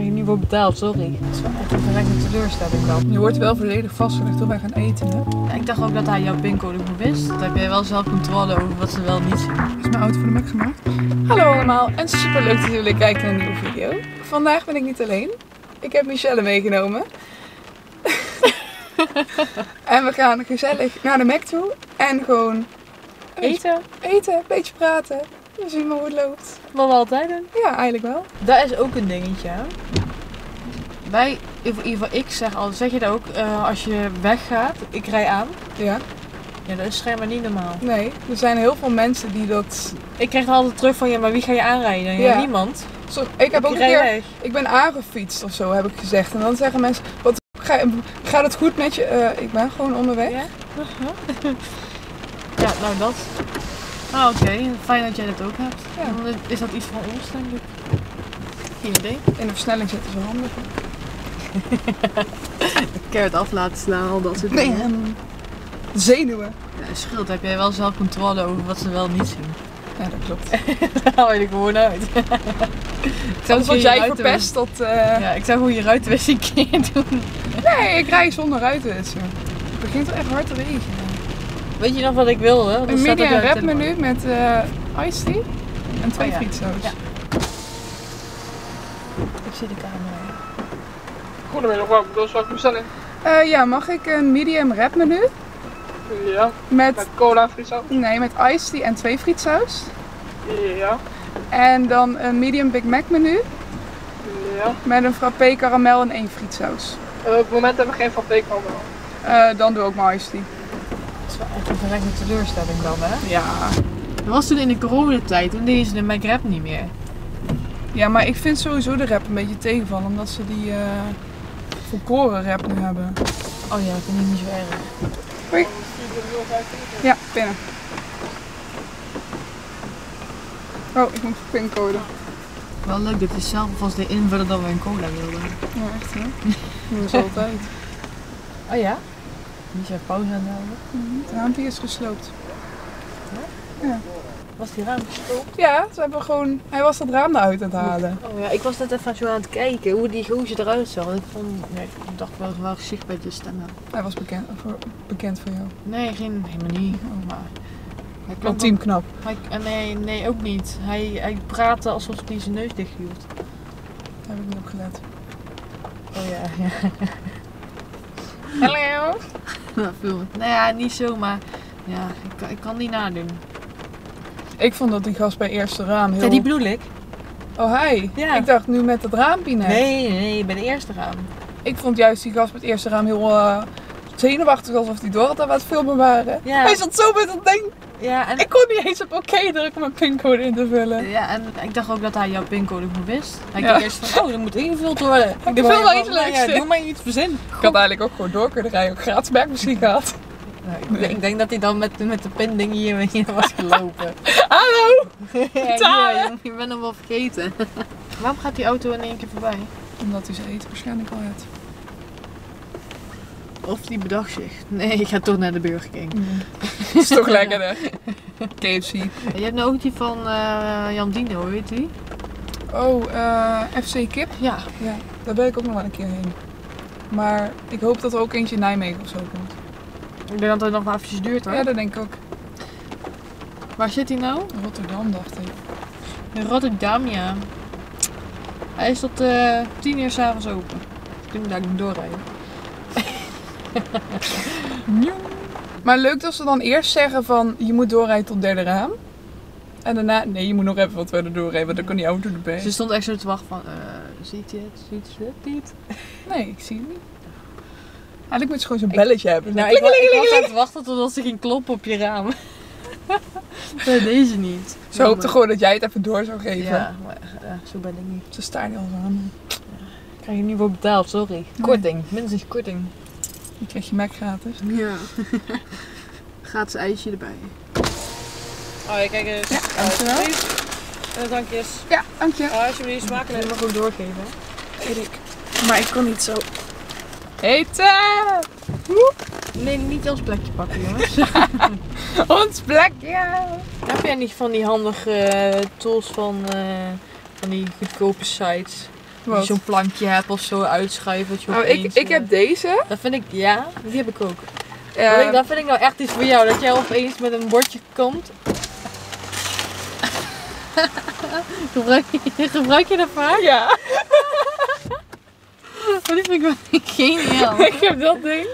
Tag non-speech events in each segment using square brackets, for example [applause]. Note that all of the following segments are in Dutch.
krijg je niet voor betaald, sorry. Dat is wel echt een verrekkende teleurstelling dan. Je wordt wel volledig vastgelegd toen wij gaan eten. Hè? Ja, ik dacht ook dat hij jouw pincode wist. Dan heb jij wel zelf controle over wat ze wel niet zien. Is mijn auto voor de Mac gemaakt? Hallo allemaal en super leuk dat jullie kijken naar een nieuwe video. Vandaag ben ik niet alleen. Ik heb Michelle meegenomen. [laughs] en we gaan gezellig naar de Mac toe en gewoon Eten? eten, een beetje praten. We zien maar hoe het loopt. Wat we altijd doen. Ja, eigenlijk wel. Dat is ook een dingetje. hè. Wij, in ieder geval ik zeg altijd, zeg je dat ook, eh, als je weggaat, ik rij aan. Ja, Ja, dat is schijnbaar niet normaal. nee. Er zijn heel veel mensen die dat... Ik krijg dan altijd terug van, ja, maar wie ga je aanrijden? Ja, Ja. niemand. Zo, ik heb ook een keer... weg. Ik ben aangefietst of zo, heb ik gezegd. En dan zeggen mensen, wat, ga, gaat het goed met je? Eh, ik ben gewoon onderweg. Ja? [laughs] ja, nou dat. Ah, oké. Fijn dat jij dat ook hebt. Ja. Is dat iets van ons, denk ik. Geen idee. In de versnelling zitten ze handig. [laughs] Keert af laten slaan, al dat soort Nee, ehm, zenuwen. Ja, scheelt. Heb jij wel zelf controle over wat ze wel niet zien. Ja, dat klopt. [laughs] Daar haal je er gewoon uit. [laughs] ik zou wat jij verpest, dat... eh, Ja, ik zou gewoon je ruitenwisser een keer doen. Nee, ik rij zonder ruiten. Het begint wel echt hard te regenen. Weet je nog wat ik wilde? Dat Een medium telefoon. menu met eh iced tea en twee Oh ja. frietsaus. Ja. Ik zie de camera. Goedemiddag, wat bedoel je bestelling? Eh, ja, mag ik een medium wrap menu Ja, met, met cola frietsaus. nee, met iced tea en twee frietsaus? Ja, En dan een medium Big Mac menu ja. met een frappé karamel en één frietsaus. Eh, op het moment hebben we geen van pekan Eh, dan doe ik maar iced tea. Dat is wel echt een verrekkende teleurstelling dan, hè? Ja. Dat was toen in de coronatijd, toen deden ze de McRap niet meer. Ja, maar ik vind sowieso de rap een beetje tegenvallen, omdat ze die eh volkoren rap nu hebben. Oh ja, dat vind ik niet zo erg. Hoi. Ja, pinnen. Oh, ik moet pincode. Wel leuk dat je zelf alvast de invullen dat we een cola wilden. Ja, echt hè? Dat is altijd. [laughs] Oh ja? Niet zo pauze aan het houden. Het raampje is gesloopt. Was die raam gestopt? Ja, ze hebben gewoon... Hij was dat raam eruit aan het halen. Oh ja, ik was net even zo aan het kijken hoe die gozer eruit zag. Ik vond, nee, ik dacht wel wel gezicht bij de stemmen. Hij was bekend voor, bekend voor jou. Nee, geen, helemaal niet. Maar hij klonk team knap. Hij, nee, nee, ook niet. Hij, hij praatte alsof hij zijn neus dicht hield. Daar heb ik niet op gelet. Oh ja, [laughs] ja. Hallo. Nou. Nou ja, niet zo, maar ja, ik, kan- ik kan niet nadoen. Ik vond dat die gast bij eerste raam heel... Ja, die bedoel ik. Oh, hij? Ja. Ik dacht nu met het raampje net. Nee, nee, nee, bij de eerste raam. Ik vond juist die gast met het eerste raam heel eh, zenuwachtig, alsof die door had aan het filmen waren. Ja. Hij zat zo met dat ding. Ja, en, Ik kon niet eens op oké drukken om mijn pincode in te vullen. ja, en ik dacht ook dat hij jouw pincode goed wist. Hij Ja. keek eerst van, oh, dat moet ingevuld worden. Ik dacht, wel iets leuks Ja, doe maar iets verzinnen. Ik had eigenlijk ook gewoon door kunnen rijden. Ook gratis merkmuziek gehad. Nou, ik, ik denk dat hij dan met, met de pinding hier, hier was gelopen. [laughs] Hallo! ja, je bent hem wel vergeten. Waarom gaat die auto in één keer voorbij? Omdat hij zijn eten waarschijnlijk al had. Of die bedacht zich. Nee, ik ga toch naar de Burger King. Dat [laughs] is toch lekkerder. KFC. Je hebt nou ook die van eh, Jan Dino, weet je die? Oh, eh, FC Kip. Ja. Ja, daar wil ik ook nog wel een keer heen. Maar ik hoop dat er ook eentje in Nijmegen of zo komt. Ik denk dat het nog maar eventjes duurt hoor. Ja, dat denk ik ook. Waar zit hij nou? Rotterdam, dacht ik. In Rotterdam, ja. Hij is tot eh 10 uur s'avonds open. Ik moet daar niet doorrijden. [laughs] Maar leuk dat ze dan eerst zeggen van je moet doorrijden tot derde raam. En daarna, nee, je moet nog even wat verder doorrijden, want dan kan die auto erbij. Ze stond echt zo te wachten van, eh, ziet je het? Ziet je het niet? Nee, ik zie het niet. Eigenlijk moet je gewoon zo'n belletje hebben. Nou, [laughs] ik, ik was aan het wachten totdat ze ging kloppen op je raam. [laughs] nee, deze niet. Ze hoopte gewoon dat jij het even door zou geven. Ja, maar ja, zo ben ik niet. Ze staan al aan. Ik krijg je niet voor betaald, sorry. Korting, minstens korting. Dan krijg je Mac gratis. Ja. [laughs] Gratis ijsje erbij. Oh, ja, kijk eens. Ja, dankjewel. En dankjes. Ja, dank je. Oh, alsjeblieft, smakelijk. Ik mag ook doorgeven. Weet ik. Maar ik kon niet zo. Eten! Nee, niet ons plekje pakken, jongens. [laughs] Ons plekje! Heb jij niet van die handige eh, tools van, eh, van die goedkope sites? Wat? Zo'n plankje hebt of zo uitschuiven. dat je Oh, ik, ik eh, heb deze. Dat vind ik, ja, die heb ik ook. Ja, Dat, ik- dat vind ik nou echt iets voor jou, dat jij opeens met een bordje komt. [laughs] gebruik, je, gebruik je dat vaak? ja. [laughs] Oh, die vind ik wel [laughs] geniaal. ik heb dat ding.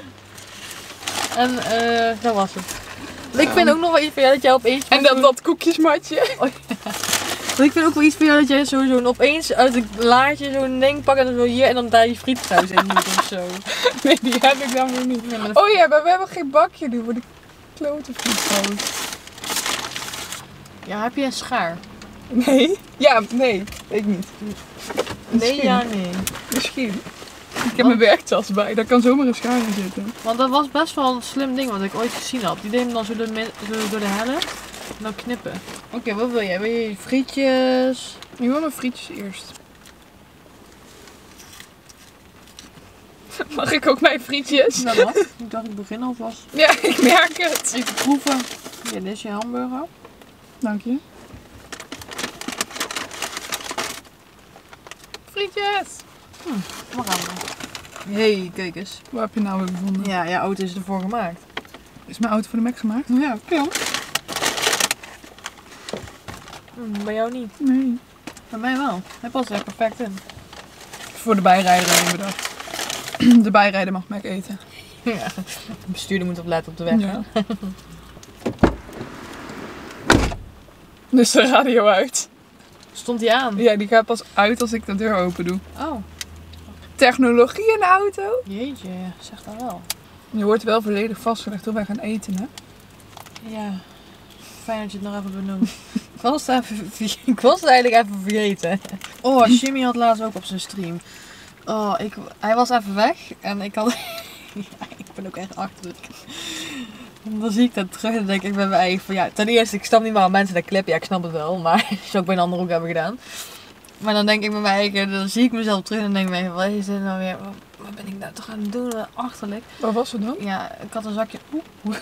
En eh, dat was het. Ik vind ook nog wel iets van jou dat jij opeens... En dat, dat koekjesmatje. Ik vind ook wel iets van jou dat jij zo, zo opeens uit het laadje zo'n ding pakt en dan zo hier en dan daar je frietsaus in doet of zo. [laughs] Nee, die heb ik dan weer niet. Oh ja, maar we hebben geen bakje nu voor de klote frietsaus. ja, heb je een schaar? Nee? Ja, nee. Ik niet. Nee, ja, nee. Misschien. Ik heb mijn werktas bij, daar kan zomaar een schaar in zitten. Want dat was best wel een slim ding wat ik ooit gezien had. Die deed hem dan zo door de, zo door de helft dan knippen. Oké, wat wil jij? Wil je frietjes? Ik wil mijn frietjes eerst. Mag ik ook mijn frietjes? Nou dat. Ik dacht ik begin alvast. [laughs] Ja, ik merk het. Even proeven. Ja, dit is je hamburger. Dank je. Frietjes! Waar gaan we? hey, kijk eens. Waar heb je nou weer gevonden? Ja, jouw auto is ervoor gemaakt. Is mijn auto voor de Mac gemaakt? Ja, kan. Hm, bij jou niet. Nee. Bij mij wel. Hij past er perfect in. Voor de bijrijder heb ik bedacht. [clears throat] De bijrijder mag Mac eten. [laughs] Ja. De bestuurder moet opletten op de weg. Ja. [laughs] Dus de radio uit. Stond hij aan? Ja, die gaat pas uit als ik de deur open doe. Oh, Technologie in de auto? jeetje, zeg dat wel. Je wordt wel volledig vastgelegd hoe wij gaan eten, hè? Ja, fijn dat je het nog even benoemt. [laughs] ik, was het even, [laughs] ik was het eigenlijk even vergeten. Oh, Jimmy had laatst ook op zijn stream. Oh, ik, hij was even weg en ik had... [laughs] ja, ik ben ook echt achterlijk. En dan zie ik dat terug en denk ik bij mijn eigen van ja, ten eerste, ik snap niet waarom mensen dat clip. Ja, ik snap het wel, maar zou ik bij een ander ook hebben gedaan. Maar dan denk ik bij mijn eigen, dan zie ik mezelf terug en denk ik bij, wat is dit nou weer? Wat, ben ik nou toch aan het doen? Achterlijk. Wat was het dan? Ja, ik had een zakje... Oeh,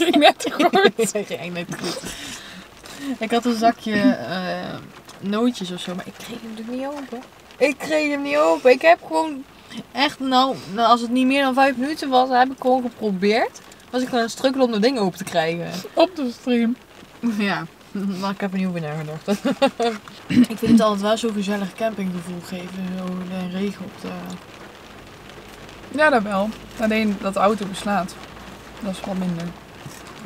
Ging [laughs] net goed. Ik ging net goed. Ik had een zakje eh, nootjes of zo, maar ik kreeg hem natuurlijk niet open. Ik kreeg hem niet open. Ik heb gewoon echt, nou, nou, als het niet meer dan vijf minuten was, heb ik gewoon geprobeerd. Was ik gewoon een strukkel om dat ding open te krijgen. Op de stream. [laughs] Ja, maar ik heb er niet over nagedacht. [clears throat] ik vind het altijd wel zo'n gezellig campinggevoel geven. Zo de regen op de... Ja, dat wel. Alleen dat de auto beslaat. Dat is wat minder.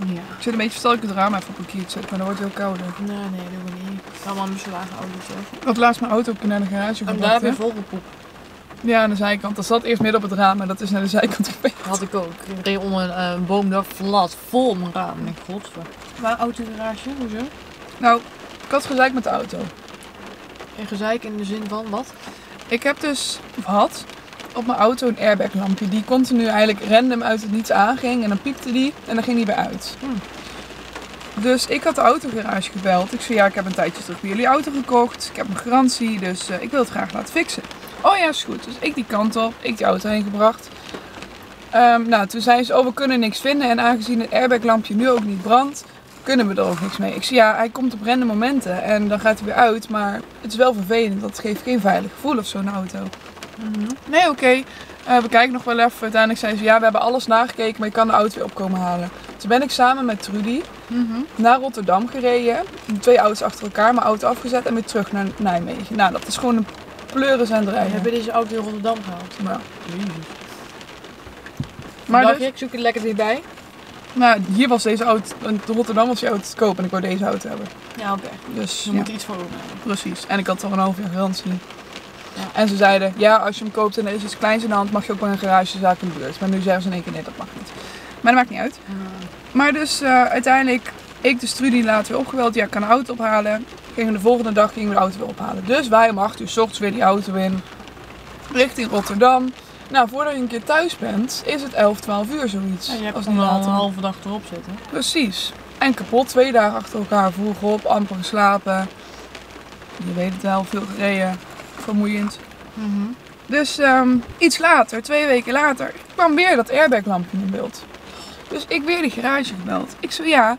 Ja. Ik zit een beetje vertel ik het raam even op een maar dan wordt het heel kouder. Nee, nee, dat wil ik niet. Allemaal beslagen auto's. hè. Ik had laatst mijn auto ook naar de garage En daar gebracht. heb je hè? vol gepoept. Ja, aan de zijkant. Dat zat eerst midden op het raam, maar dat is naar de zijkant geweest. Had ik ook. Ik reed onder een, eh, een boom daar flat vol op mijn raam. Ik denk, godver. Waar autogarage? Hoezo? Nou, ik had gezeik met de auto. En gezeik in de zin van wat? Ik heb dus, of had, op mijn auto een airbaglampje die continu eigenlijk random uit het niets aanging. En dan piepte die en dan ging die weer uit. Hmm. Dus ik had de autogarage gebeld. Ik zei ja, ik heb een tijdje terug bij jullie auto gekocht. Ik heb een garantie, dus eh, ik wil het graag laten fixen. Oh ja, is goed. Dus ik die kant op, ik die auto heen gebracht. Ehm, nou, toen zei ze, oh we kunnen niks vinden. En aangezien het airbaglampje nu ook niet brandt, kunnen we er ook niks mee. Ik zei ja, hij komt op random momenten en dan gaat hij weer uit. Maar het is wel vervelend, dat geeft geen veilig gevoel of zo'n auto. Nee, oké. Eh, we kijken nog wel even. Uiteindelijk zei ze, ja, we hebben alles nagekeken, maar je kan de auto weer opkomen halen. Toen ben ik samen met Trudy naar Rotterdam gereden. Twee auto's achter elkaar, mijn auto afgezet en weer terug naar Nijmegen. Nou, dat is gewoon een rijden. Heb je deze auto in Rotterdam gehaald? Nou, Maar maar dacht dus, je, ik zoek het lekker dichtbij. nou, hier was deze auto, in Rotterdam was die auto te koop en ik wou deze auto hebben. Ja, oké. Dus Je ja, moet er iets voor hebben. precies. En ik had al een half jaar garantie. En ze zeiden, ja, als je hem koopt en er is iets kleins in de hand, mag je ook bij een garagezaak in de buurt. Maar nu zeggen ze in één keer, nee, dat mag niet. Maar dat maakt niet uit. Maar dus eh, uiteindelijk, ik de studie later weer opgebeld. Ja, ik kan de auto ophalen. Gingen de volgende dag gingen we de auto weer ophalen. Dus wij om 8 uur 's ochtends weer die auto in. Richting Rotterdam. Nou, voordat je een keer thuis bent, is het 11, 12 uur zoiets. Ja, je hebt als niet later. een halve dag erop zitten. Precies. En kapot, twee dagen achter elkaar vroeg op, amper geslapen. Je weet het wel, veel gereden. Vermoeiend. Dus ehm, iets later, twee weken later, kwam weer dat airbaglampje in beeld. Dus ik weer die garage gebeld. Ik zei ja,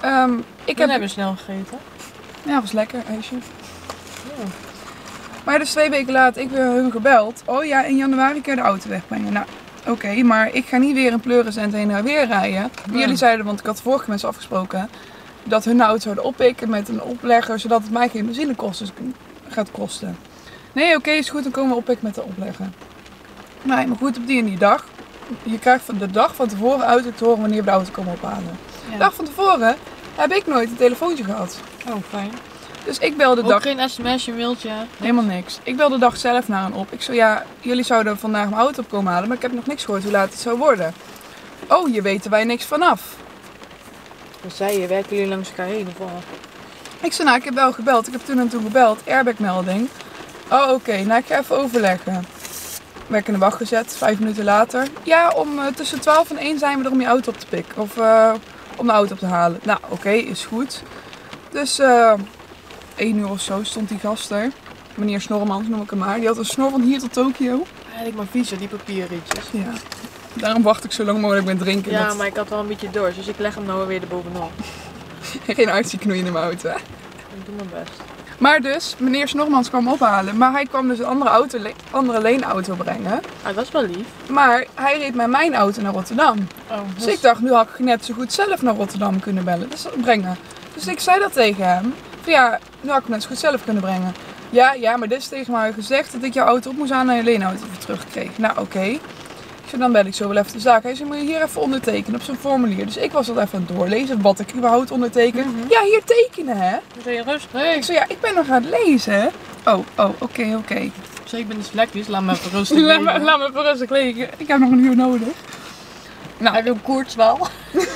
ehm, ik heb... heb snel gegeten. Ja, was lekker, ijsje. Maar dus twee weken later, ik weer hun gebeld. Oh ja, in januari kun je de auto wegbrengen. Nou, oké, maar ik ga niet weer een pleuriscent heen en weer rijden. Nee. Jullie zeiden, want ik had vorige mensen afgesproken, dat hun de auto zouden oppikken met een oplegger, zodat het mij geen benzinekosten gaat kosten. Nee, oké, is goed, dan komen we oppikken met de oplegger. Nee, maar goed, op die en die dag. Je krijgt van de dag van tevoren uit te horen wanneer we de auto komen ophalen. Ja. De dag van tevoren heb ik nooit een telefoontje gehad. Oh, fijn. Dus ik belde de dag geen sms'je, mailtje. Helemaal niks. Ik belde de dag zelf naar hen op. Ik zei, ja, jullie zouden vandaag mijn auto op komen halen, maar ik heb nog niks gehoord hoe laat het zou worden. Oh, je weten wij niks vanaf. Wat zei je? Werken jullie langs elkaar heen of wat? Ik zei, nou, ik heb wel gebeld. Ik heb toen en toen gebeld. Airbagmelding. Oh, oké. Nou, ik ga even overleggen. Werd in de wacht gezet, vijf minuten later. Ja, om eh, tussen 12 en 1 zijn we er om je auto op te pikken. Of eh, om de auto op te halen. Nou, oké, is goed. Dus eh 1 uur of zo stond die gast er. Meneer Snormans noem ik hem maar. Die had een snor van hier tot Tokio. Eigenlijk maar vies, die papierrietjes. Ja. Daarom wacht ik zo lang mogelijk met drinken. Ja, dat maar ik had wel een beetje dorst, dus ik leg hem nou weer erbovenop. [laughs] geen uitzieknoeien in mijn auto. Ik doe mijn best. Maar dus, meneer Snormans kwam ophalen. Maar hij kwam dus een andere, auto, andere leenauto brengen. Ah, dat is wel lief. Maar hij reed met mijn auto naar Rotterdam. Oh, Dus ik dacht, nu had ik net zo goed zelf naar Rotterdam kunnen bellen. Dus brengen. Dus ik zei dat tegen hem. Van ja, nu had ik net zo goed zelf kunnen brengen. Ja, ja, maar dit is tegen mij gezegd dat ik jouw auto op moest aan en je leenauto weer terugkreeg. Nou, oké. Ik zei, dan bel ik zo wel even de zaak. Hij zei, moet je hier even ondertekenen op zo'n formulier. Dus ik was dat even aan het doorlezen, wat ik überhaupt onderteken. Mhm. Ja, hier tekenen, hè? Ben je rustig. Ik zei, ja, ik ben nog aan het lezen. Oh, oh, oké, oké. Zeg, ik ben dyslectisch, [laughs] laat me even rustig Laat me, laat me even rustig liggen. Ik heb nog een uur nodig. Heb je een koorts wel? [laughs]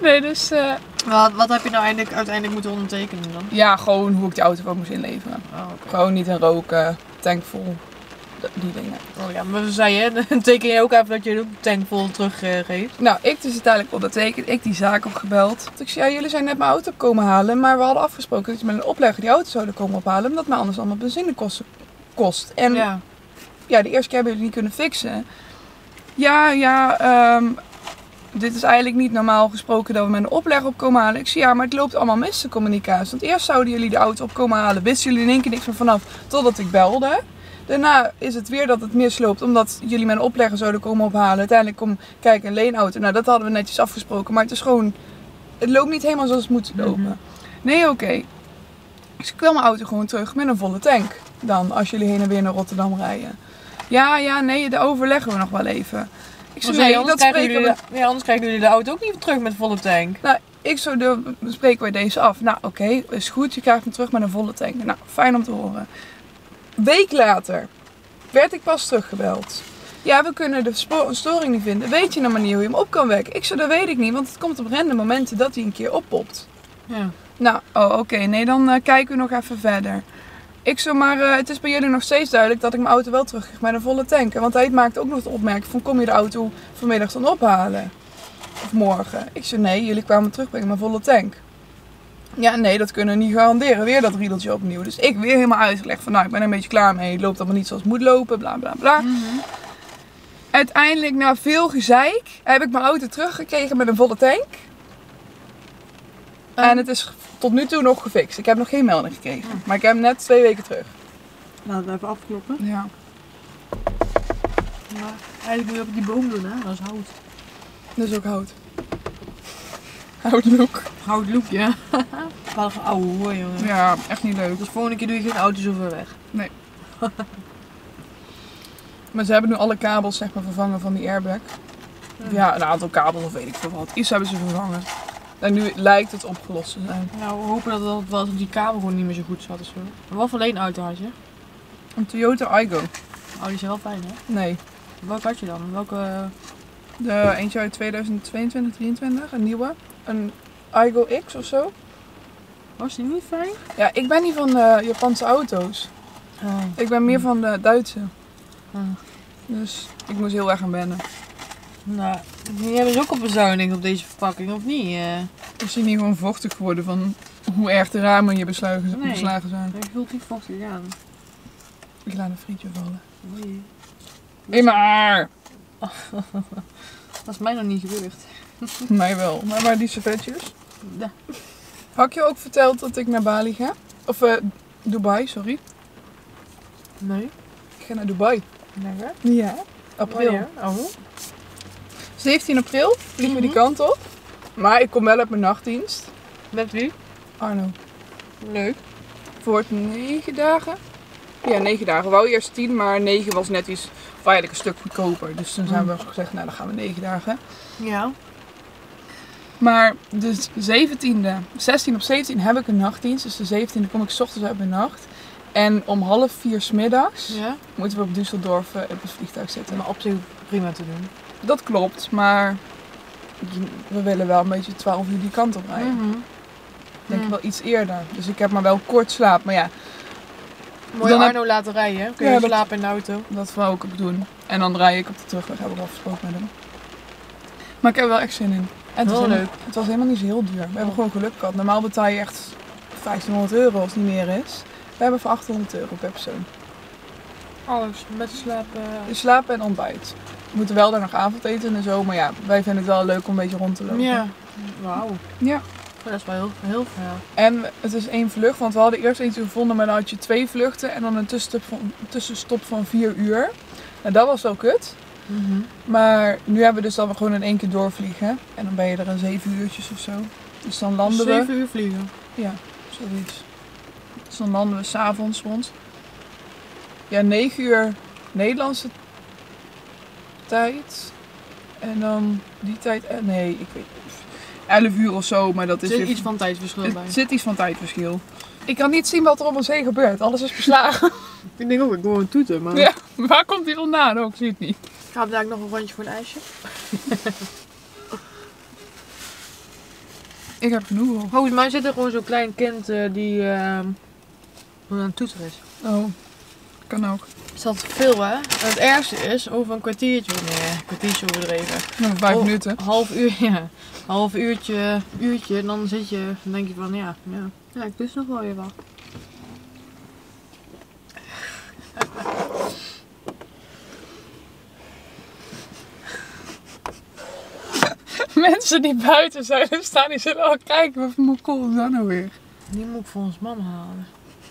Nee, dus... eh, Wat, wat heb je nou eindelijk, uiteindelijk moeten ondertekenen dan? ja, gewoon hoe ik die auto ook moest inleveren. Oh. Gewoon niet in roken, tank Die dingen. Oh ja, maar we zeiden, [laughs] dan teken je ook even dat je de tank vol teruggeeft. Nou, ik dus uiteindelijk ondertekend. Ik die zaak opgebeld. Ik zei, ja, jullie zijn net mijn auto komen halen. Maar we hadden afgesproken dat je met een oplegger die auto zouden komen ophalen. Omdat mij anders allemaal benzinekosten kost. En ja. ja. de eerste keer hebben jullie niet kunnen fixen. Ja, ja, ehm, dit is eigenlijk niet normaal gesproken dat we met een oplegger op komen halen. Ik zei, ja, maar het loopt allemaal mis de communicatie. Want eerst zouden jullie de auto op komen halen. Wisten jullie in één keer niks meer vanaf. Totdat ik belde. Daarna is het weer dat het misloopt, omdat jullie met een oplegger zouden komen ophalen. Uiteindelijk kom kijk een leenauto. Nou, dat hadden we netjes afgesproken, maar het is gewoon, het loopt niet helemaal zoals het moet lopen. Mhm. Nee, oké. Dus ik wil mijn auto gewoon terug met een volle tank. Dan, als jullie heen en weer naar Rotterdam rijden. Ja, ja, nee, daar overleggen we nog wel even. Ik zei, nee, anders, dat krijgen spreken jullie we... anders krijgen jullie de auto ook niet terug met volle tank. Nou, ik zo, de, bespreken wij deze af. Nou, oké, is goed. Je krijgt hem terug met een volle tank. Nou, fijn om te horen. Week later werd ik pas teruggebeld. Ja, we kunnen de storing niet vinden. Weet je een manier hoe je hem op kan wekken? Ik zo, dat weet ik niet, want het komt op random momenten dat hij een keer oppopt. Ja. Nou, oh, oké, nee, dan eh, kijken we nog even verder. Ik zo, maar eh, het is bij jullie nog steeds duidelijk dat ik mijn auto wel terugkrijg met een volle tank. Want hij maakte ook nog de opmerking van, kom je de auto vanmiddag dan ophalen? Of morgen? Ik zei, nee, jullie kwamen terugbrengen met een volle tank. Ja, nee, dat kunnen we niet garanderen. Weer dat riedeltje opnieuw. Dus ik weer helemaal uitgelegd van, nou, ik ben er een beetje klaar mee. Het loopt allemaal niet zoals het moet lopen, bla, bla, bla. Uiteindelijk, na veel gezeik, heb ik mijn auto teruggekregen met een volle tank. En het is tot nu toe nog gefixt. Ik heb nog geen melding gekregen. Maar ik heb hem net twee weken terug. Laten we even afkloppen. Ja. Maar eigenlijk wil je op die boom doen, hè? Dat is hout. Dat is ook hout. Houtlook. Houtlook, ja. Wat een oude hoor, jongen. Ja, echt niet leuk. Dus volgende keer doe je geen auto zo ver weg. [laughs] Maar ze hebben nu alle kabels zeg maar, vervangen van die airbag. Ja, een aantal kabels of weet ik veel wat. Iets hebben ze vervangen. En nu lijkt het opgelost te zijn. Nou, we hopen dat het wel eens die kabel gewoon niet meer zo goed zat of zo. Maar wat voor leenauto had je? Een Toyota Igo. Oh, die zijn wel fijn, hè? Nee. Welke had je dan? Welke... De eentje uit 2022, 2023. Een nieuwe. Een Igo X of zo. Was die niet fijn? Ja, ik ben niet van de Japanse auto's. Oh. Ik ben meer van de Duitse. Ah. Dus ik moest heel erg aan wennen. Nou, die hebben ze ook op bezuinigd op deze verpakking, of niet? eh Is die niet gewoon vochtig geworden van hoe erg de ramen je beslagen, Nee. beslagen zijn? hij voelt niet vochtig aan. Ik laat een frietje vallen. Oei. Maar! [laughs] Dat is mij nog niet gebeurd. [laughs] Mij wel. Maar waar die servetjes? Ja. Had ik je ook verteld dat ik naar Bali ga? Of eh, Dubai, sorry. Nee. Ik ga naar Dubai. Nee, hè? Ja. April. Wanneer? Oh. 17 april vliegen we die Mhm. kant op. Maar ik kom wel uit mijn nachtdienst. Met wie? Arno. Leuk. Voor het negen dagen. Ja, negen dagen. We wou eerst tien, maar negen was net iets, een stuk goedkoper. Dus toen zijn we gezegd, nou dan gaan we negen dagen. Ja. Maar de 17e, 16 op 17 heb ik een nachtdienst. Dus de 17e kom ik 's ochtends uit mijn nacht. En om half vier 's middags Ja. moeten we op Düsseldorf eh, op het vliegtuig zitten. Maar op zich prima te doen. Dat klopt, maar we willen wel een beetje 12 uur die kant op rijden. Ik denk Mm. wel iets eerder. Dus ik heb maar wel kort slaap. Maar ja, Mooi Dan heb- Arno laten rijden. hè? Kun Ja, je dat- slapen in de auto? dat wou ik ook doen. En dan rij ik op de terugweg, heb ik afgesproken met hem. Maar ik heb er wel echt zin in. En het, was helemaal, leuk. het was helemaal niet zo heel duur. We hebben gewoon geluk gehad. Normaal betaal je echt 1500 euro als het niet meer is. We hebben voor 800 euro per persoon. Alles. Met slapen. Slapen en ontbijt. We moeten wel daar nog avondeten en zo. Maar ja, wij vinden het wel leuk om een beetje rond te lopen. Ja. Wauw. Ja. Dat is wel heel, heel veel. En het is één vlucht, want we hadden eerst eentje gevonden, maar dan had je twee vluchten en dan een tussenstop van, tussenstop van vier uur. En dat was wel kut. Mhm. Maar nu hebben we dus dat we gewoon in één keer doorvliegen. En dan ben je er een zeven uurtjes of zo. Dus dan landen we. Zeven uur vliegen. Ja, zoiets. Dus dan landen we s'avonds rond. Ja, 9 uur Nederlandse tijd. En dan die tijd. eh, Nee, ik weet niet. 11 uur of zo, maar dat Er is zit weer- iets van tijdsverschil bij. Er zit iets van tijdverschil. Ik kan niet zien wat er om ons heen gebeurt. Alles is beslagen. [laughs] Ik denk ook, ik wil een toeten, maar... Ja, waar komt die vandaan? Oh, ik zie het niet. Gaan we daar nog een rondje voor een ijsje? [laughs] Ik heb genoeg al. Volgens mij zit er gewoon zo'n klein kind eh, die eh, aan het toeteren is. Oh, kan ook. Is dat veel, hè? En het ergste is, over een kwartiertje, nee, een kwartiertje overdreven. Nog vijf Oh, minuten. Half uur, [laughs] ja. Half uurtje, uurtje, en dan zit je, dan denk je van, ja, ja. Ja, ik lust nog wel even wat. [laughs] Mensen die buiten zijn staan, die zullen al kijken. Wat cool is dat nou weer? Die moet ik voor ons mama halen.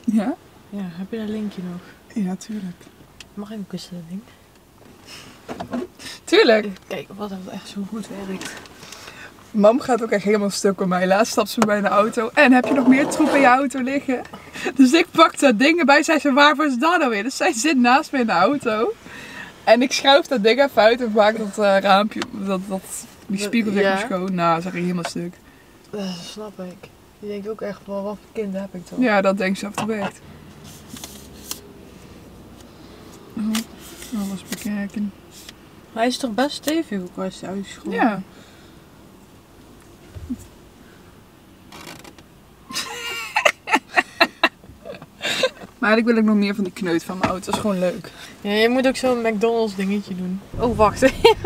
Ja? Ja, heb je dat linkje nog? Ja, tuurlijk. Mag ik ook eens dat ding? Tuurlijk. Kijken wat dat echt zo goed werkt. Mam gaat ook echt helemaal stuk op mij. Laatst stapt ze bij de auto. En heb je nog meer troep in je auto liggen? Dus ik pak dat ding erbij. Zij zei, waarvoor is dat nou weer? Dus zij zit naast me in de auto. En ik schuif dat ding even uit en maak dat eh, raampje, dat, dat, die spiegel zeg maar schoon. Nou, ze ging helemaal stuk. Dat snap ik. Je denkt ook echt wel, wat voor kinderen heb ik dan? Ja, dat denkt ze af te werkt. Oh, alles bekijken. Hij is toch best stevig ook als hij uitgeschroefd Ja. Maar ik wil ook nog meer van die kneut van mijn auto. Dat is gewoon leuk. Ja, je moet ook zo'n McDonald's dingetje doen. Oh, wacht.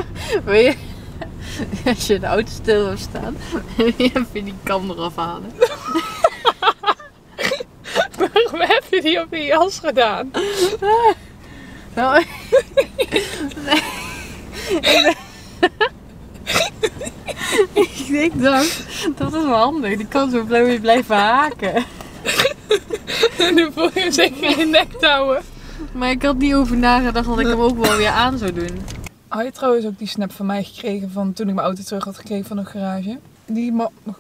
[laughs] Wil je... Als je de auto stil wil staan, [laughs] even die kam eraf halen. [laughs] Waarom heb je die op je jas gedaan? Nou, nee. Ik denk dan, dat is wel handig. Die kan zo blijven haken. En [laughs] nu voel je hem zeker in je nek touwen. Maar ik had niet over nagedacht dat ik hem ook wel weer aan zou doen. Had je trouwens ook die snap van mij gekregen van toen ik mijn auto terug had gekregen van de garage? Die,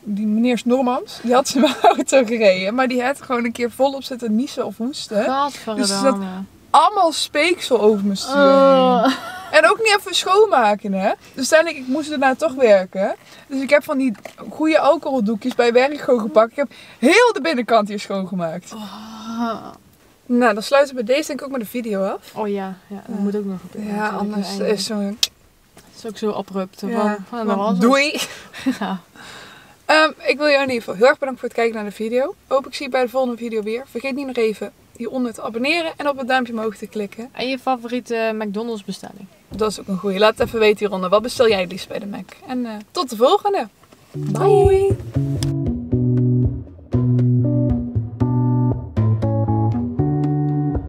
die meneer Normans, die had zijn mijn [laughs] auto gereden. Maar die had gewoon een keer volop zitten niezen of hoesten. Gadverdamme. Allemaal speeksel over mijn stuur. Oh. En ook niet even schoonmaken, hè. Dus uiteindelijk, ik moest daarna toch werken. Dus ik heb van die goede alcoholdoekjes bij werk gewoon gepakt. Ik heb heel de binnenkant hier schoongemaakt. Nou, dan sluiten we deze denk ik ook met de video af. Oh ja, ja dat moet ook nog op Ja, anders is zo... Het is ook zo abrupt. Ja, van, het. doei! [laughs] Ja. Ehm, ik wil jou in ieder geval heel erg bedanken voor het kijken naar de video. Hoop ik zie je bij de volgende video weer. Vergeet niet nog even hieronder te abonneren en op het duimpje omhoog te klikken. En je favoriete McDonald's bestelling? Dat is ook een goeie. Laat het even weten hieronder. Wat bestel jij het liefst bij de Mac? En eh, tot de volgende. Bye.